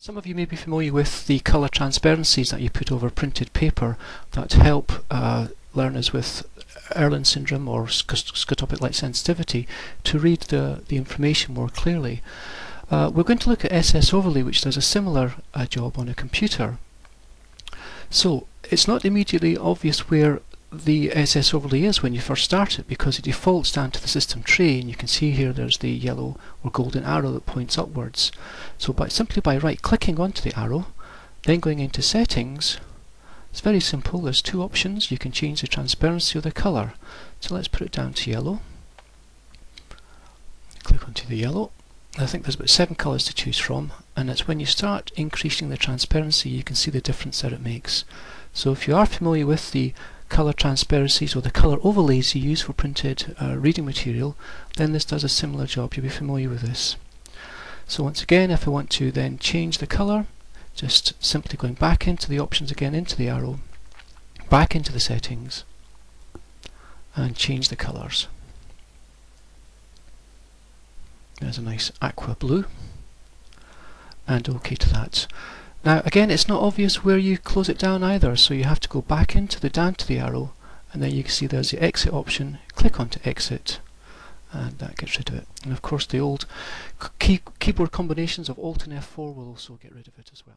Some of you may be familiar with the colour transparencies that you put over printed paper that help uh, learners with Irlen syndrome or scotopic light sensitivity to read the, the information more clearly. Uh, we're going to look at ssOverlay which does a similar uh, job on a computer. So it's not immediately obvious where the ssOverlay is when you first start it because it defaults down to the system tray and you can see here there's the yellow or golden arrow that points upwards. So by simply by right clicking onto the arrow then going into settings it's very simple. There's two options. You can change the transparency or the colour so let's put it down to yellow. Click onto the yellow. I think there's about seven colours to choose from and it's when you start increasing the transparency you can see the difference that it makes. So if you are familiar with the color transparencies or the color overlays you use for printed uh, reading material, then this does a similar job. You'll be familiar with this. So once again, if I want to then change the color, just simply going back into the options again, into the arrow, back into the settings, and change the colors. There's a nice aqua blue, and OK to that. Now again it's not obvious where you close it down either so you have to go back into the down to the arrow and then you can see there's the exit option click on to exit and that gets rid of it and of course the old key keyboard combinations of Alt and F4 will also get rid of it as well.